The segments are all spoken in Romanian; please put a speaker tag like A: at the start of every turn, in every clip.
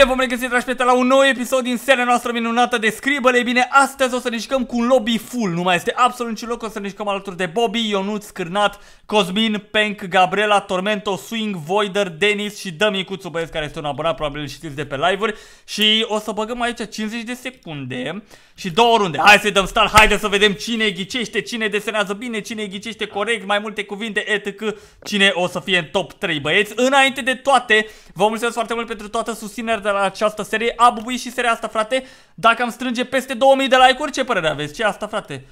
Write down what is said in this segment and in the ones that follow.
A: Bine vom regăsit, dragi prieteni, la un nou episod din seria noastră minunată de Scribble. Ei bine, astăzi o să ne jucăm cu un lobby full. Nu mai este absolut niciun loc, o să ne jucăm alături de Bobby, Ionuț, Cârnat, Cosmin, Penk, Gabriela, Tormento, Swing, Voider, Denis și Dămicuțu, băieți care este un abonat, probabil îl știți de pe live-uri. Și o să băgăm aici 50 de secunde și două runde. Hai să-i dăm start, haide să vedem cine ghicește, cine desenează bine, cine ghicește corect, mai multe cuvinte, etc. Cine o să fie în top 3, băieți. Înainte de toate, vă mulțumesc foarte mult pentru toată susținerea de la această serie. A bubuit și seria asta, frate. Dacă am strânge peste 2000 de like-uri, ce părere aveți? Ce asta, frate?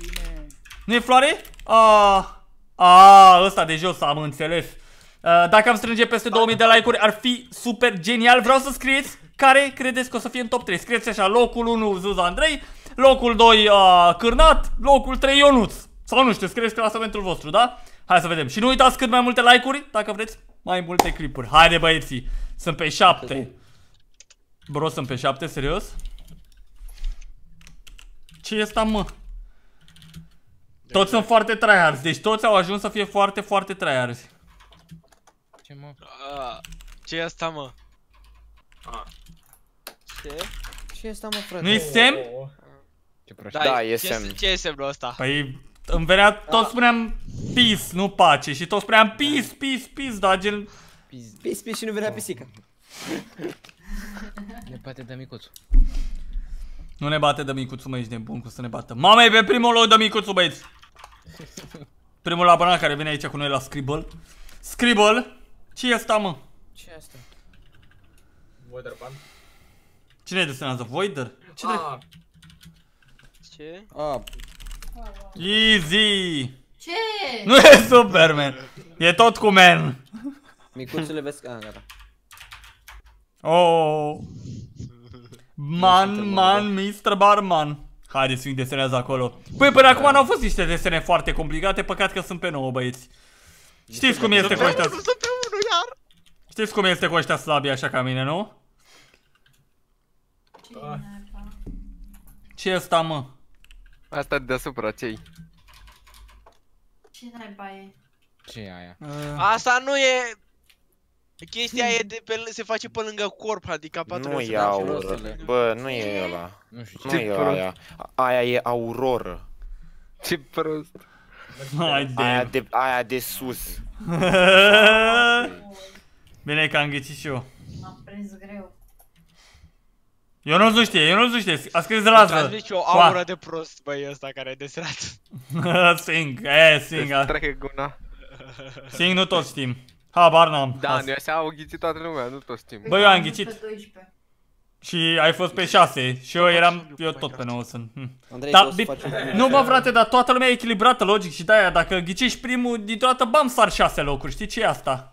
B: Bine.
A: Nu e floare? A, a, ăsta de jos am înțeles. Uh, Dacă am strânge peste 2000 de like-uri ar fi super genial. Vreau să scrieți care credeți că o să fie în top 3. Scrieți așa, locul 1 Zuza Andrei, locul 2 uh, Cârnat, locul 3 Ionuț. Sau nu știu, scrieți clasamentul vostru, da? Hai să vedem. Și nu uitați cât mai multe like-uri, dacă vreți, mai multe clipuri. Haide băieții, sunt pe 7. Bro, sunt pe 7, serios? Ce e asta, mă? Toți sunt foarte tryhards, deci toți au ajuns să fie foarte, foarte tryhards.
C: Ce mă?
D: A, ce e asta, mă? Ce?
B: Ce e asta, mă, frate?
A: Nu-i semn?
C: Ce proști.
E: Da, e
D: ce,
E: semn.
D: Ce e semnul ăsta?
A: Păi îmi venea, tot spuneam peace, nu pace și tot spuneam peace, peace, peace, dar gen...
B: Pis, pis și nu venea pisica.
C: Ne poate da micuțul.
A: Nu ne bate de micuțul, mă, ești nebun cu să ne bată. Mama e pe primul loc de micuțul, băieți. Primul abonat care vine aici cu noi la Scribble. Scribble? Ce e asta, mă?
B: Ce e asta?
F: Waterpan.
A: Cine desenează? Voider? Ce de...
F: Ah,
D: Ce?
B: A,
A: Easy!
G: Ce?
A: Nu e Superman! E tot cu man!
B: micuțule vezi că... A, gata.
A: Oh! Man, man, Mr. Barman. Haideți să-i desenează acolo. Păi până acum n-au fost niște desene foarte complicate, păcat că sunt pe 9 băieți. Știți cum este cu ăștia,
D: Nu sunt pe unul iar!
A: știți cum este cu ăștia slabi așa ca mine, nu?
G: Ce e naiba?
A: Ce e asta, mă?
E: Asta deasupra, cei.
G: Ce naiba e?
C: Ce e aia?
A: Uh,
D: Asta nu e... Chestia e de pe, l- se face pe lângă corp, adică patru
E: Nu
D: se
E: e
D: dau
E: aur.
B: rostele.
E: Bă, nu e ăla.
C: Nu știu
E: Nu
C: ce.
E: e aia. Aia e auroră.
H: Ce prost.
A: hai
E: Aia
A: de...
E: de, aia de sus.
A: Bine că am ghicit și eu.
G: M-am prins greu.
A: Eu nu știe, eu nu știe. A scris de lază.
D: Transmit o aură de prost, băi, ăsta care e desenat.
A: Sing, e, sing, a-
H: Draguna.
A: sing nu toți știm. Habar n-am.
H: Da,
A: Asta.
H: nu așa au ghicit toată lumea, nu toți știm.
A: Bă, eu am
G: Am
A: ghicit.
G: Pe 12.
A: Și ai fost pe 6 și eu eram, eu tot pe 9 sunt. Hm.
B: Andrei,
A: Da,
B: poți să
A: bi-
B: faci un...
A: nu mă frate, dar toată lumea e echilibrată, logic și de-aia dacă ghicești primul, dintr-o dată bam sar 6 locuri, știi ce e asta?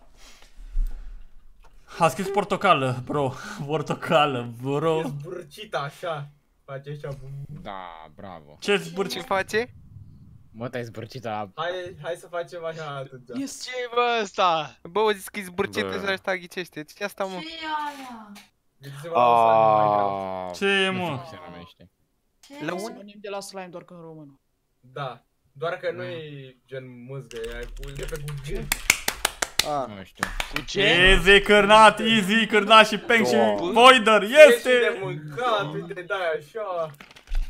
A: A scris portocală, bro, portocală, bro.
F: e zburcită așa. Face așa. bum.
C: Da, bravo.
A: Ce
H: Ce
A: zbârci?
H: face?
C: Mă, te-ai zbârcit la...
F: Hai, hai să facem așa atunci.
D: Ce e, bă, ăsta?
H: Bă, o zis că e zburcită
E: Bă.
H: și ăsta ghicește. Ce asta, mă?
G: Ce e aia?
F: Gândiți-vă la un slime din Minecraft.
E: Aaaa.
A: Ce e,
C: Nu știu
A: mă?
C: cum se numește.
G: Ce
H: La
G: e?
H: un-
B: Sinonim de la slime, doar că în română.
F: Da. Doar că nu e gen mâzgă, e cu începe cu G.
B: A,
C: Nu știu.
D: Cu ce?
A: Easy, cârnat, easy, cârnat și peng și
E: Două.
A: voider,
F: Este de
A: este!
F: mâncat, uite, dai așa.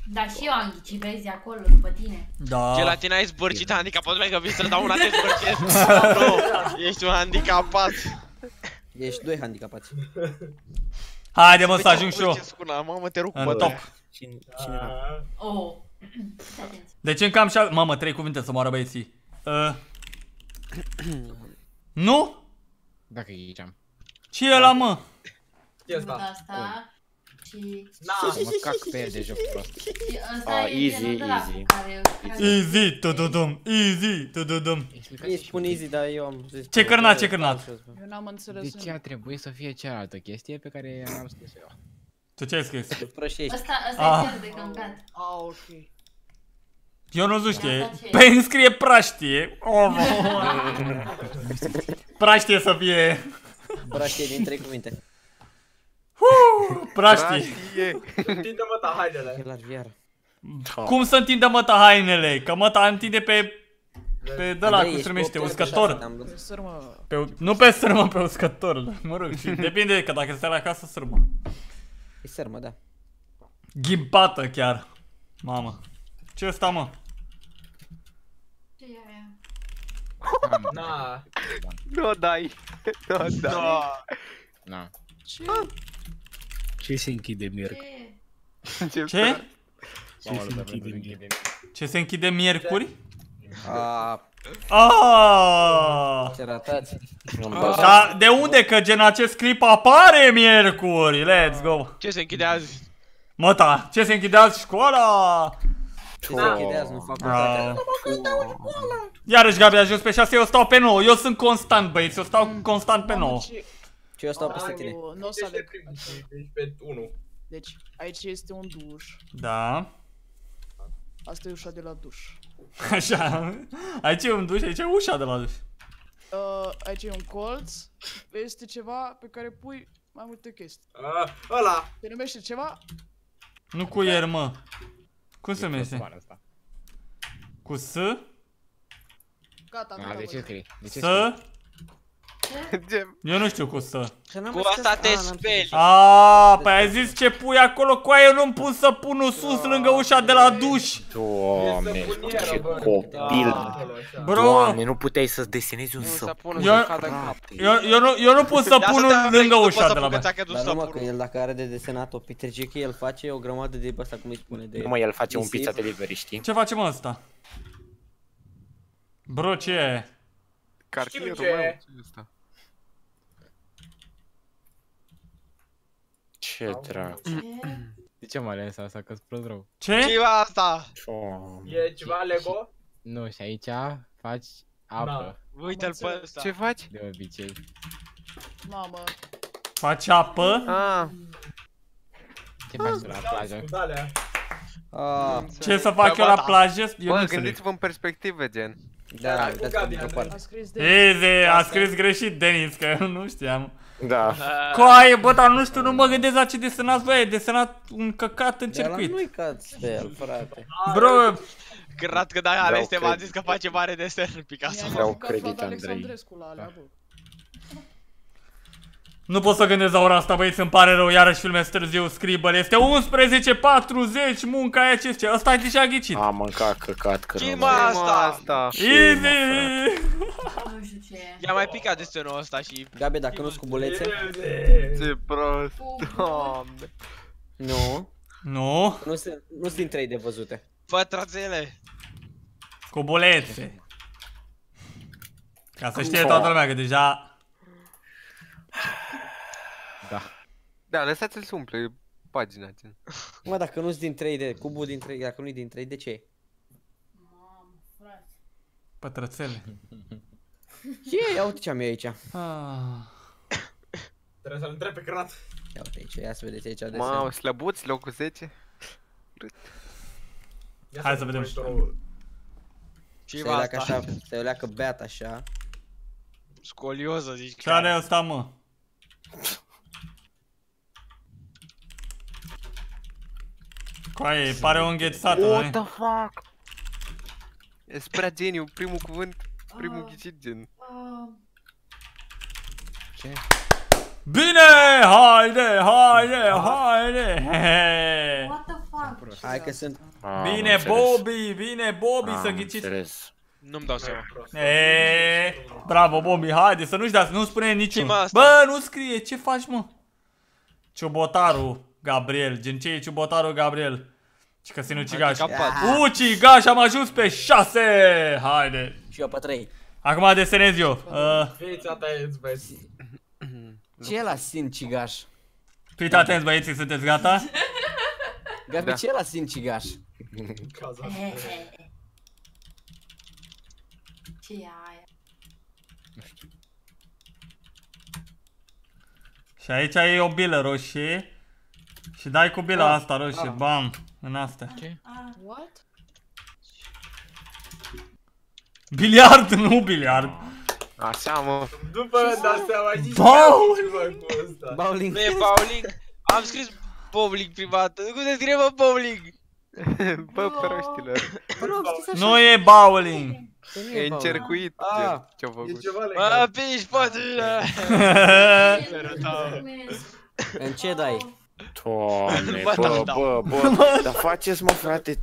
G: Da, și eu am ghicit, vezi, acolo, după tine.
A: Da.
D: Gelatina e zbârcită, handicapat, mai că vii să dau una de zbârcit. Nu, ești un handicapat.
B: ești doi handicapați.
A: Haide mă să
D: Uite,
A: ajung și eu.
D: zbârcit scuna, Mamă, te rog,
A: În
D: mă,
A: top.
B: Cine, cine era?
F: Ah,
G: Oh. Fiți atenți.
A: Deci încă am șase... Mamă, trei cuvinte să moară băieții. Uh. Nu?
C: Dacă ghiceam.
A: Ce e ăla, mă?
F: Ce e
G: Nu
F: asta?
G: asta. Și...
F: Na,
C: Mă cac pe el de joc prost.
G: Și ăsta
E: Ah,
G: e
E: easy,
G: genul de la
E: easy.
G: care... care-
A: Easy, tududum, easy, tududum.
C: Explicați
B: Îi
C: și
B: spun
C: mie.
B: easy, dar eu am zis...
A: Ce cărnat, ce cărnat?
I: Eu n-am înțeles
C: De ce a trebuit să fie cealaltă chestie pe care am scris eu?
A: Tu ce ai scris?
B: Te prășești.
G: Ăsta, ăsta
A: Ah.
G: e cel de călcat.
I: Ah, ok.
A: Eu nu știe.
G: Ia, face.
A: Pe îmi scrie praștie. Oh, praștie să fie.
B: Prăștie din trei cuvinte.
A: Praștie.
H: E.
F: întinde-mă ta hainele.
B: E la viară.
A: Cum să întindă măta hainele? Că măta întinde pe Pe de la, cum se numește, uscător.
I: Sărmă.
A: Pe, nu pe sârmă, pe uscător. Mă rog, și depinde, că dacă stai la casă, sârmă.
B: E sărmă, da.
A: Ghimpată chiar. Mamă. Ce ăsta, mă?
G: Ce e aia?
F: Na,
H: Nu o dai. Nu o dai.
D: Da.
C: Na.
I: Ce?
J: Ce se închide Mirc?
G: Ce e?
A: Ce?
J: Ce se închide Mirc?
A: Ce se închide miercuri?
B: A,
A: Aaaa!
B: ce ratați.
A: Da, de unde? Că gen acest clip apare miercuri. Let's go.
D: Ce se închide azi?
A: Măta, ce se închide azi școala?
B: Ce se închide azi, nu fac
A: Ah. Iarăși Gabi a ajuns pe 6, eu stau pe 9. Eu sunt constant, băieți, eu stau constant pe 9.
I: Ce?
B: Ce eu stau peste tine.
I: Nu, nu o să
F: ești
I: aleg.
F: prim și ești pe 1.
I: Deci, aici este un duș.
A: Da.
I: Asta e ușa de la duș.
A: Așa. Aici e un duș, aici e ușa de la duș.
I: Uh, aici e un colț. Este ceva pe care pui mai multe chestii.
F: Ah, ăla!
I: Se numește ceva?
A: Nu cu ier, mă. Cum se numește?
C: Microsoft asta.
A: Cu S?
I: Gata,
C: A,
I: gata,
C: de ce
I: băi.
C: scrii? De ce scrii?
A: S?
H: Ce?
A: Eu nu știu cu S.
B: Că n-am
D: Cu
B: mai
D: asta
B: scris-
D: te
B: a, n-am
D: speli.
B: scris.
A: A, păi ai zis ce pui acolo cu aia, eu nu-mi pun să pun un sus lângă ușa de la duș.
E: Doamne,
F: E săpunieră,
E: ce
F: bă.
E: copil.
F: Acolo, așa.
A: Bro,
E: Doamne, nu puteai să desenezi un
H: Nu, să
E: săp.
H: pună
A: Eu-
H: să cadă în cap.
A: eu, eu, nu, eu nu pun să
D: De
A: pun
D: asta
A: un
D: te-am
A: lângă
D: venit
A: ușa
D: după
A: de la
D: să
A: mea.
D: că tu
B: Dar nu mă, că
D: stăpânul.
B: el dacă are de desenat o petriciche, el face o grămadă de ăsta, cum îi spune, de...
E: Nu mă, el face un
B: Nisip.
E: pizza delivery, știi?
A: Ce facem ăsta? Bro, ce e?
H: Cartierul,
F: ce
H: mă,
F: e.
H: ce e ăsta?
E: Ce drag.
G: Ce?
C: De ce am ales asta? Că-s prost rău.
A: Ce?
D: ce asta?
E: Doamne.
F: E ceva Lego?
C: Nu, și aici faci apă.
D: Uite-l pe ăsta.
H: Ce faci?
C: De obicei.
I: Mamă.
A: Faci apă?
H: Ah,
C: Ce faci de la plajă?
F: Cu alea.
B: Ah,
A: Ce să fac eu la plajă? Eu nu
H: bă,
A: înțeleg.
H: gândiți-vă în perspectivă, gen.
B: da,
F: Cu
B: uitați-vă
F: Gabi,
B: dintr-o
F: Andrei.
B: parte.
I: A scris de...
A: Easy, a scris greșit Denis, că eu nu știam.
E: Da.
A: Coaie, bă, dar nu știu, nu mă gândesc la ce desenați, bă, e desenat un căcat în
B: Dar ăla
A: circuit.
B: nu-i ca stel, frate.
A: Bro,
D: Cărat că da, ales te m-a
E: cred.
D: zis că face mare desen Picasso.
I: Mi-am
E: Vreau
I: apucat
E: credit,
I: Vlad
E: Andrei.
I: Alexandrescu la alea, bă.
A: Nu pot să gândesc la ora asta, băieți, îmi pare rău, iarăși filmez târziu, scribă Este 11.40, munca aia ce ce, ăsta e deja ghicit.
E: Am mâncat căcat că
D: Ce
E: nu
D: mă
E: mă-
D: asta?
H: asta?
A: Easy!
G: Nu știu ce e.
D: I-a mai picat desenul ăsta și...
B: Gabi, dacă nu-s cu bulețe?
H: Ce prost.
G: Cu
H: Doamne.
B: Nu.
A: Nu,
B: Nu sunt nu sunt din 3 de văzute.
D: Pătrățele.
A: cu bulețe. Ca să știe toată lumea că deja...
C: Da.
H: Da, lăsați-l să umple pagina, gen.
B: Mă, dacă nu sunt din 3 de cubul din 3, dacă nu e din 3 de ce? e?
G: Mamă, frate.
A: Pătrățele.
B: Ce? Ia uite ce am eu aici. Ia
A: Ah.
F: Trebuie să-l întreb pe cărat.
B: uite aici, ia să vedeți aici de
H: Mamă, slăbuți, locul 10.
F: Ia
A: Hai să vedem.
F: monitorul.
D: Ce
B: Se
D: va
B: leacă
D: asta?
B: așa, se leacă beat așa.
D: Scolioză, zici.
A: Ce are ăsta, mă? Coaie, pare o înghețată,
H: What
A: nu
H: the fuck? E prea geniu, primul cuvânt, primul
G: Ah.
H: ghicit, gen.
G: Ah,
A: Bine, haide, haide, haide. Hehe.
G: what the fuck?
B: Hai că sunt
E: Am
A: Bine,
E: înțeles.
A: Bobby, bine, Bobby, să
E: Am
A: ghiciți.
E: înțeles.
D: Nu-mi dau seama.
A: Eee, bravo, Bobby, haide, să nu-și dați, nu spune niciun.
D: Ce, mă, asta?
A: Bă, nu scrie, ce faci, mă? Ciubotaru, Gabriel, gen ce e Ciubotaru, Gabriel? Și că sinucigaș.
D: Capat.
A: Ucigaș, am ajuns pe 6! Haide.
B: și eu pe 3.
A: Acum desenez eu. Uh,
F: Viața ta e îți vezi.
B: Ce e la sin cigaș?
A: fiți atenți, băieții, sunteți gata?
B: Gabi,
H: Da.
B: ce e la sin cigaș?
F: Cazaș.
G: Eh, eh, eh. Ce e aia?
A: Și aici e o bilă roșie. Și dai cu bila
B: Ah,
A: asta roșie,
B: ah.
A: bam, în asta.
G: Ah,
I: What?
A: Biliard, nu biliard.
H: Așa, mă.
F: După îmi dau seama și
A: Bau!
F: ce mă cu ăsta.
B: Bowling.
D: Nu e bowling? Am scris bowling privat. Cum se scrie, bă, bowling?
H: Bă, proștilor.
B: Bă, nu, am scris așa.
A: Nu e bowling.
B: Păi nu
H: E
B: Paula.
H: încercuit.
B: Ah.
H: gen, Ce-a
F: E
H: făcut?
F: ceva
D: Bă,
F: legat.
D: piși, pe tine!
B: În ce dai?
E: Doamne,
D: Bă, da,
E: bă,
D: da.
E: bă, bă, dar faceți mă frate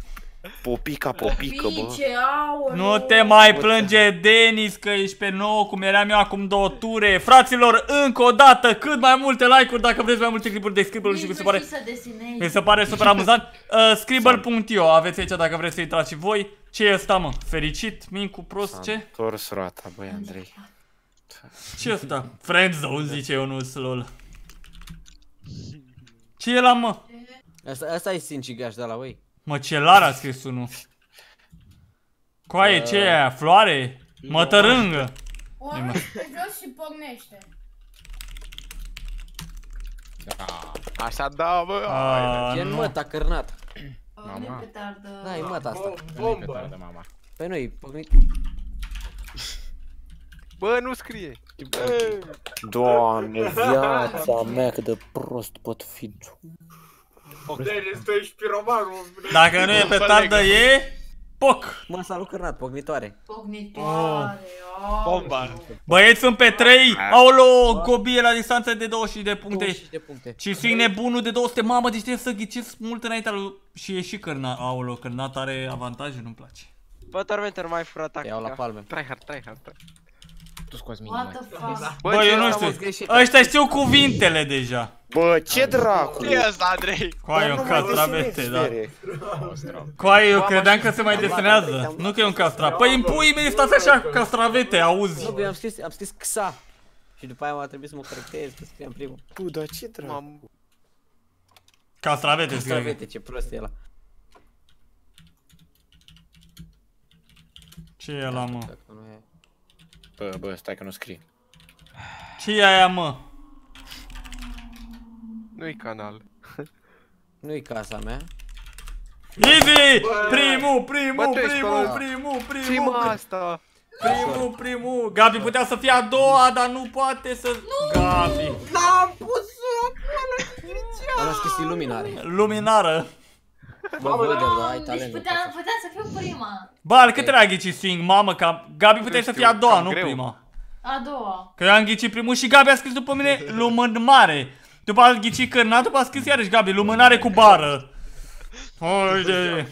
E: popica popică, bă.
G: Pice, aoleu.
A: Nu te mai plânge, Denis, că ești pe nou, cum eram eu acum două ture. Fraților, încă o dată, cât mai multe like-uri dacă vreți mai multe clipuri de Scribble și mi se pare...
G: Nici nu știi să desenezi.
A: Mi se pare super amuzant. Uh, Scribble.io, aveți aici dacă vreți să intrați și voi. Ce e ăsta, mă? Fericit? Mincu? Prost? Ce?
E: Tors roata, băi, Andrei.
A: ce e ăsta? Friendzone, zice eu, nu lol. Ce e la, mă?
B: Asta, asta e sincigaș de la voi.
A: Mă, ce lar a scris unul. Coaie, ce e aia? Floare? Mătărângă?
G: Oameni pe jos și pocnește.
H: Așa da, bă.
A: A,
B: Gen
A: nu.
B: măta cărnat.
G: Nu e petardă.
B: Da, e măta asta.
J: Nu-i petardă, mama.
B: Păi nu, e pocnit.
H: Bă, nu scrie.
E: Doamne, viața mea cât de prost pot fi.
F: Denis, tu ești piromanul.
A: Dacă nu e petardă, e... Poc!
B: Măsa lui cărnat, pocnitoare.
G: Pognitoare, aoleu.
D: Bomba!
A: Băieți sunt pe 3 Aolo, Gobi e la distanță de 20 de puncte
B: 20 de puncte.
A: Și Swing nebunul de 200 Mamă, deci trebuie să ghiciți mult înaintea lui Și e și Cărnat Aolo, Cărnat are avantaje, nu-mi place
D: Bă, Tormentor, mai fură
B: Te iau la
D: tactica.
B: palme.
H: Tryhard, tryhard.
C: Tu scoți mine.
G: What the fuck?
A: Bă, eu
H: ce
A: nu
H: ăsta,
A: știu
H: mă?
B: greșit.
A: Ăștia știu cuvintele deja
E: Bă, ce dracu?
D: Ce e asta, Andrei?
A: Coaie,
E: Dar
A: un
E: nu mai
A: castravete,
E: desenezi,
A: da
E: fere.
A: Coaie, eu credeam că se mai desenează Nu că e un castravete Păi în puii mei stați așa cu castravete, auzi
B: Nu, băi, am scris, am scris xa. Și după aia a trebuit să mă corectez, că scriam primul.
E: Bă, dar ce dracu?
H: M-am...
A: Castravete, scrie
B: Stravete, ce prost e ăla.
A: Ce e ăla, mă?
B: Dacă nu e-
E: Bă, bă, stai că nu scrie.
A: Ce e aia, mă?
H: Nu-i canal.
B: Nu-i casa mea.
A: Easy! Primul,
H: Bă,
A: primul,
H: tu ești
A: primul,
H: pe-
A: primul,
H: ce
A: primul
H: mă asta?
A: Primul, primul. Gabi putea să fie a doua, dar nu poate să... Gabi.
B: Am a scris iluminare.
A: Luminară.
B: Bă, Voder, da, ai
G: Deci
B: talent.
G: putea, putea să fiu prima.
A: Bă, al câte a ghicit swing, mamă, ca... Gabi puteai să
H: știu,
A: fie a doua,
H: cam
A: nu
H: greu.
A: prima.
G: A doua.
A: Că eu am ghicit primul și Gabi a scris după mine lumânare. După a ghicit cărnat, după a scris iarăși Gabi, lumânare cu bară. Uite.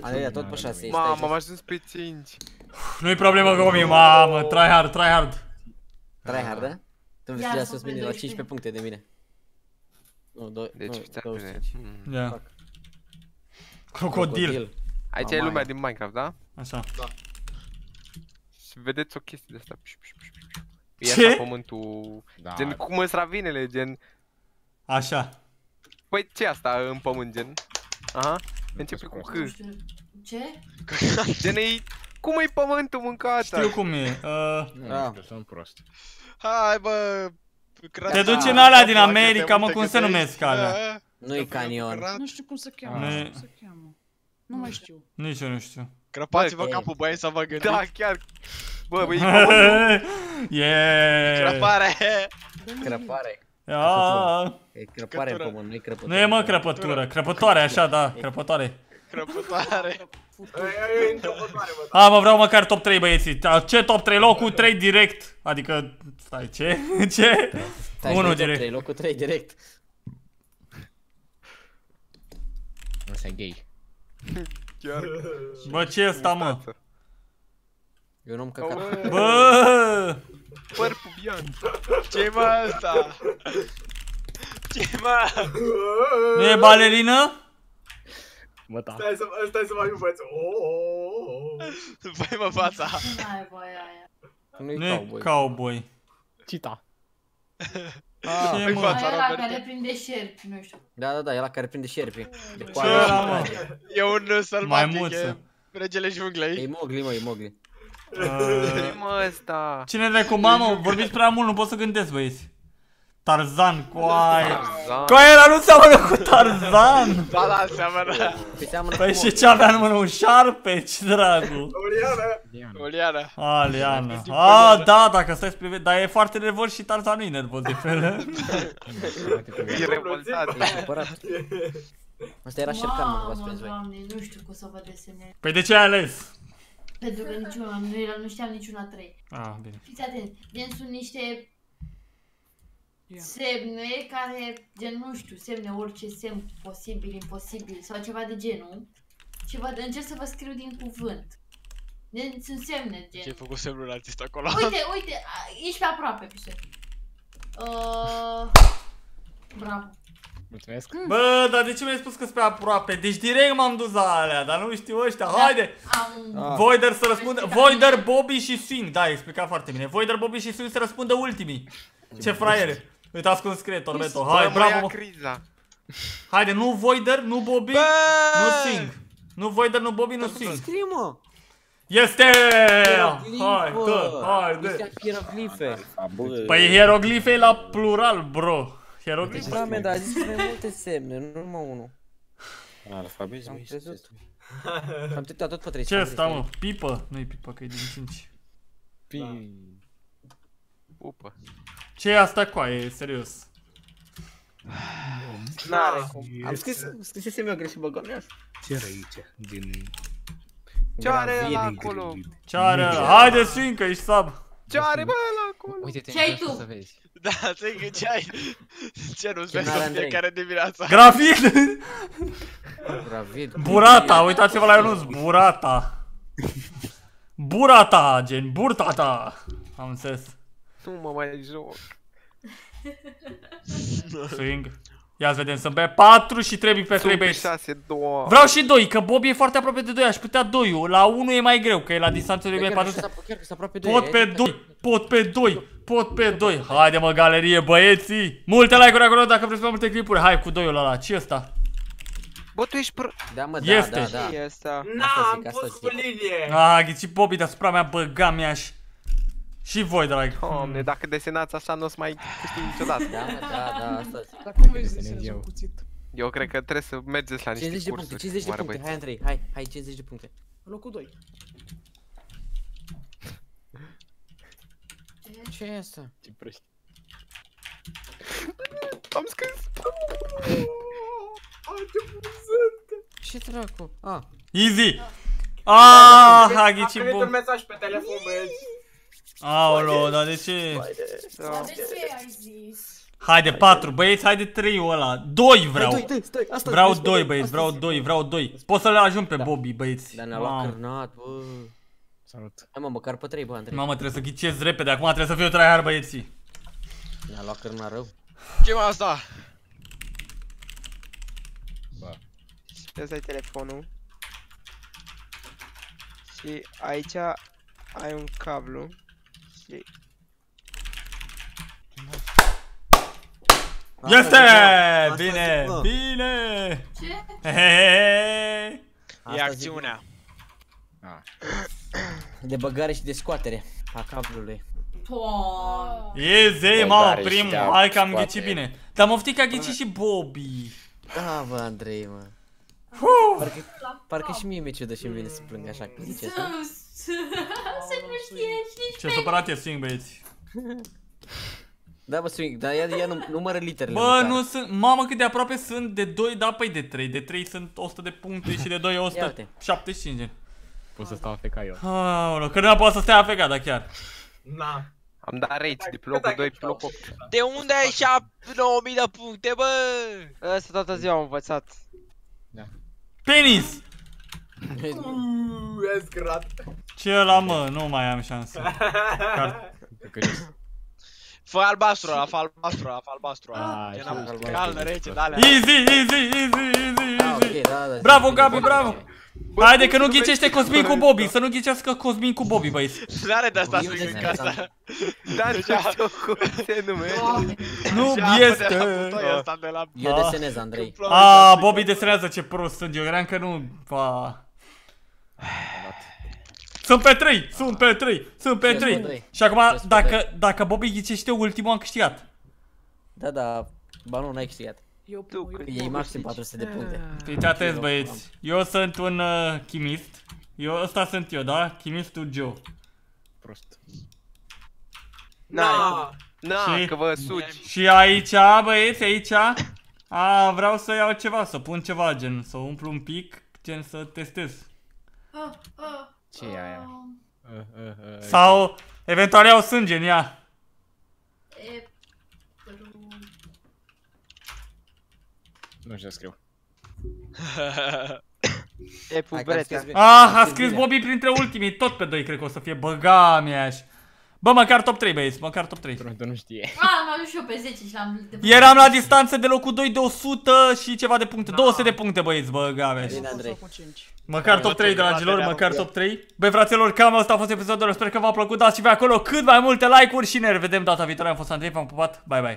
B: Alelia, tot pe 6
H: Mamă, am ajuns pe 5.
A: Nu-i problemă, Gomi, mamă, try hard, try hard.
B: Tryhard, da? Tu
G: Iar
B: vei
G: sunt
B: sus
G: pe
B: mine la
G: 12.
B: 15 puncte de mine. Nu, doi,
H: Deci,
B: nu,
H: fiți
B: 25.
H: atenți. Mm.
A: Ia. Crocodil.
H: Aici e
B: Mamaie.
H: lumea din Minecraft, da?
A: Așa.
H: Și vedeți o chestie de asta. Piș, piș, piș, piș. E
A: Ce?
H: așa pământul...
C: Da.
H: Gen cum îți ravinele, gen...
A: Așa.
H: Păi ce asta în pământ, gen? Aha. Începe cu
G: Nu
H: H.
G: știu. Ce?
H: Gen e... Cum e pământul mâncat?
A: Știu cum e. Uh,
C: Nu,
B: Da.
C: știu, sunt prost.
D: Hai, bă...
A: Te duci în alea din America, mă, cum se numesc alea?
B: Nu-i canion.
I: Nu știu cum se cheamă.
A: Nu
I: Nu
A: e-
I: știu cum se cheamă. Nu mai știu.
A: Nici eu nu știu.
D: Crăpați-vă
B: Bă,
D: capul, băieți, să vă gândiți.
H: Da, chiar. Bă, bă, e pământul.
A: yeah!
D: Crăpare!
B: Crăpare.
A: Ia.
B: E crăpare în
D: Crăpătură.
B: pământ, nu-i crăpătură.
A: Nu e mă crăpătură, crăpătoare așa, da, crăpătoare.
D: Crăpătoare!
F: E întrebătoare, bă.
A: A, mă vreau măcar top 3 băieții. A, Ce top 3? Locul 3 direct. Adică, stai, ce? Ce?
B: Stai,
A: Unul
B: Unul
A: direct.
B: 3, locul 3 direct.
C: Ăsta e gay.
H: Chiar.
A: Bă, ce e ăsta, mă?
B: E un om căcat.
A: Bă!
H: Păr pubian.
D: ce mă asta? ce mă?
A: Nu e balerină?
J: Mă, da.
F: Stai să, stai să mai învăț. Oh, oh, oh.
D: Băi, mă, fața!
G: Ce naiba e aia?
B: Nu-i
A: Nu e
B: cowboy.
A: cowboy.
C: Cita.
B: Ah,
A: Ce mă?
D: fața,
G: Aia la
D: Roberto.
G: care prinde șerpi, nu știu.
B: da, da, da, e la care prinde șerpi. De
A: Ce
B: coadă
A: era,
B: și
A: mă?
B: trage.
D: E un uh, sălbatic,
A: Maimuță.
D: e regele junglei.
B: E Mowgli, mă, e Mowgli.
A: Uh,
H: mă ăsta?
A: Cine de cu mamă? Vorbiți prea mult, nu pot să gândesc, băieți. Tarzan, coaie.
H: Tarzan.
A: Coaie, ăla nu seamănă cu Tarzan.
D: Da, da, seamănă.
B: Păi seamănă
A: Păi
B: cu
A: și ce avea în mână? Un șarpe? Ce dragu.
F: Oriana.
C: Diana.
D: Oliana.
A: A, Liana. A, da, dacă stai să privești, dar e foarte nervos și Tarzan nu e nervos de fel.
H: E revoltat.
B: E supărat. Asta era șercan, mă, v-ați
G: Mamă,
B: prins voi.
G: doamne, nu știu cum să vă desenez.
A: Păi de ce ai ales?
G: Pentru că niciuna, nu, era, nu știam niciuna trei.
A: Ah, bine.
G: Fiți atenți, gen sunt niște
I: Ia.
G: semne care, gen, nu știu, semne, orice semn posibil, imposibil sau ceva de genul. Și vă, încerc să vă scriu din cuvânt. Gen, sunt semne, gen.
D: Ce-ai făcut semnul artist acolo?
G: Uite, uite, a, ești pe aproape, pișe. Uh, bravo.
C: Mulțumesc.
A: Bă, dar de ce mi-ai spus că sunt pe aproape? Deci direct m-am dus la alea, dar nu știu ăștia. Haide!
G: Am...
B: Ah.
A: Voider să răspundă. Voider, Bobby și Swing. Da, ai explicat foarte bine. Voider, Bobby și Swing să răspundă ultimii. Ce fraiere. Uitați cum scrie Tormento. Hai,
H: Bă, mă ia
A: bravo. mă.
H: criza.
A: Haide, nu Voider, nu Bobby,
D: Bă!
A: nu Swing. Nu Voider, nu Bobby, nu Swing.
B: Scrie, mă!
A: Este!
B: Hieroglifă!
A: Hai, dă, haide.
B: Ăstea hieroglife.
E: Bă,
A: Păi hieroglife e la plural, bro. Hieroglife.
B: Da, mea, dar a zis mai multe semne, nu numai unul.
E: analfabet,
B: Am
E: mă,
B: crezut. Am uitat tot pe trei.
A: Ce ăsta, mă? Pipă? Nu-i pipă, că e din 5.
C: Pi.
H: Pupă.
A: Ce e asta cu aia? E serios.
B: N-are cum. Am scris, scrisesem eu greșit, băgăm eu.
J: Ce are aici? Din...
H: Ce are
B: Gravid.
H: ăla acolo?
A: Ce are ăla? Haide, Swing, că ești sub.
H: Ce are bă ăla acolo?
C: Uite-te
G: Ce ai
C: în
G: tu?
C: să vezi.
D: Da, ți că ce ai? Ce nu-ți
B: Ce
D: vezi
B: n-are
D: în
B: Andrei?
D: fiecare dimineață?
A: Gravid!
B: Gravid.
A: Burata, uitați-vă la Ionuț, burata. Burata, gen burtata. Am înțeles.
H: Nu mă mai joc.
A: Swing. Ia să vedem, sunt pe 4 și trebuie pe 3
H: Sunt pe
A: băieți.
H: 6, 2.
A: Vreau și 2, că Bobby e foarte aproape de 2, aș putea 2 La 1 e mai greu, că e la distanță de
B: Chiar
A: 4
B: că s-a- chiar că s-a aproape de
A: Pot
B: ea,
A: pe
B: e-
A: 2, pot pe 2, pot pe 2 Haide mă, galerie, băieții Multe like-uri acolo dacă vreți mai multe clipuri Hai cu 2-ul ăla, ce ăsta?
H: Bă, tu ești pro...
B: Da, mă, da,
A: Este.
B: da, da.
H: Ce e asta?
F: Na,
B: Asta
F: am
B: zic, asta
F: pus
B: zic.
F: cu linie.
A: A, ghicit Bobby deasupra mea, băga mea și... Și voi, drag
H: Doamne, dacă desenați așa nu o să mai câștig niciodată.
B: Da, mă, da, da, asta zic.
I: Dar cum vezi
C: Înțeleg
I: desenezi
C: eu.
I: un cuțit?
H: Eu cred că trebuie să mergeți la niște
B: 50 de puncte,
H: cursuri.
B: 50 de
H: mare
B: puncte,
H: băieți.
B: hai Andrei, hai, hai, 50 de puncte.
I: Locul 2.
B: Ce e asta?
C: Ce proști.
H: Am scris.
B: Ce dracu? Ah,
A: Easy Ah, a
F: A
A: ghicit
F: primit un
A: Bobby
F: mesaj pe telefon, băieți.
A: Aolo, dar de ce?
G: Dar de ce ai zis?
A: Haide, 4, băieți, haide 3 ăla 2 vreau
B: Doi, doi, stai, asta
A: Vreau
B: zic,
A: 2
B: asta
A: băieți,
B: zic.
A: vreau 2, vreau 2 Pot să le ajung pe Bobby, băieți
B: Dar ne-a luat
A: Mamă.
B: cărnat, bă.
C: Salut.
B: Hai mă, măcar pe 3, bă, Andrei.
A: Mamă, trebuie să ghicesc repede, acum trebuie să fiu tryhard băieții
B: Ne-a luat cărnat rău.
D: ce mă asta?
H: Ăsta ai telefonul. Și aici ai un cablu. Și...
A: Este!
B: Asta
A: Bine,
B: zic, mă.
A: bine
G: Ce?
A: Hehehe.
D: E
B: Asta zic,
D: acțiunea.
C: Ah.
B: De băgare și de scoatere a cablului.
G: Doamne.
A: Easy,
E: Bă,
A: mamă,
E: dar și
A: primul,
E: de-a
A: hai că am
E: scoate.
A: ghicit bine Dar mă că a ghicit și Bobby
B: Da, bă, Andrei, mă. Parcă, parcă și mie mi-e ciudă și îmi vine să plâng așa că zice asta.
G: Să să nu știe și nici
A: Ce supărat e swing băieți
B: Da, bă, swing, dar ia, ia num- numără literele.
A: Bă,
B: măcar.
A: nu sunt, mamă cât de aproape sunt de 2, da, păi de 3 De 3 sunt 100 de puncte și de 2 e
B: uite.
A: 175 gen
C: Pot să stau afecat eu.
A: Aoleu, că nu poate să stea afecat, da chiar
F: Na.
H: Am dat rage de pe locul 2 pe locul 8.
D: De unde ai 7 9000 de puncte, bă?
H: Asta toată ziua am învățat.
A: Penis!
F: Uuu, e scrat.
A: Ce ăla, mă, nu mai am șansă Car-
C: Pe curios.
D: Fă albastru ăla, fă albastru ăla, fă albastru ăla.
C: Ah,
D: Gen
C: și
D: am-
C: albastru.
D: Caldă, rece, d-alea.
A: Easy, easy, easy, easy,
B: Ah,
A: easy
B: ok, da, da.
A: Bravo,
B: zic,
A: Gabi,
B: bine,
A: bravo.
B: Bine.
A: Haide că nu ghicește Cosmin cu Bobby, să nu ghicească Cosmin cu Bobby, băieți
D: N-are de asta
B: Eu
D: să
B: de
D: zic asta.
H: Da, nu știu cum se numește.
G: Doamne.
A: Nu
D: Și apă de
A: este
D: la putoi ăsta de la...
B: Eu
A: Ah.
B: desenez, Andrei.
A: A, Bobby desenează ce prost sunt, eu credeam că nu, pa. Sunt pe 3, sunt pe 3, sunt pe
B: Eu sunt
A: 3
B: pe trei.
A: Și acum,
B: Eu sunt pe
A: dacă, dacă Bobby ghicește ultimul, am câștigat
B: Da, da, ba nu, n-ai câștigat.
I: Eu
H: Tu,
I: primul, eu
H: cât
B: Iei maxim 400 de puncte.
A: Fiți atenți, băieți, eu sunt un uh, chimist Eu, ăsta sunt eu, da? Chimistul Joe
C: Prost.
H: Na, na,
A: Și-
H: că vă suci.
A: Și aici, băieți, aici a, vreau să iau ceva, să pun ceva, gen, să umplu un pic, gen să testez
G: Ah, ah.
C: Ce e aia?
G: Uh,
C: Uh, uh, uh,
A: Sau eventual iau sânge în ea.
G: e...
C: Nu știu să scriu.
H: E
B: Hai că am scris
H: pubretea.
B: bine.
A: Ah,
B: Am
A: a
B: scris
A: scris
B: bine.
A: Bobby printre ultimii, tot pe doi cred că o să fie. Băga mi Bă, măcar top 3, băieți, măcar top 3.
C: Toronto nu știe.
G: A, am ajuns și eu pe 10 și l-am...
A: Eram la distanță de locul 2 de 100 și ceva de puncte. 200 de puncte, băieți, băga mea.
B: Bine, Andrei.
I: Cu 5.
A: Măcar top 3, dragilor, măcar top 3. Băi, fraților, cam asta a fost episodul. Sper că v-a plăcut. Dați și voi acolo cât mai multe like-uri și ne revedem data viitoare. Am fost Andrei, v-am pupat. Bye, bye.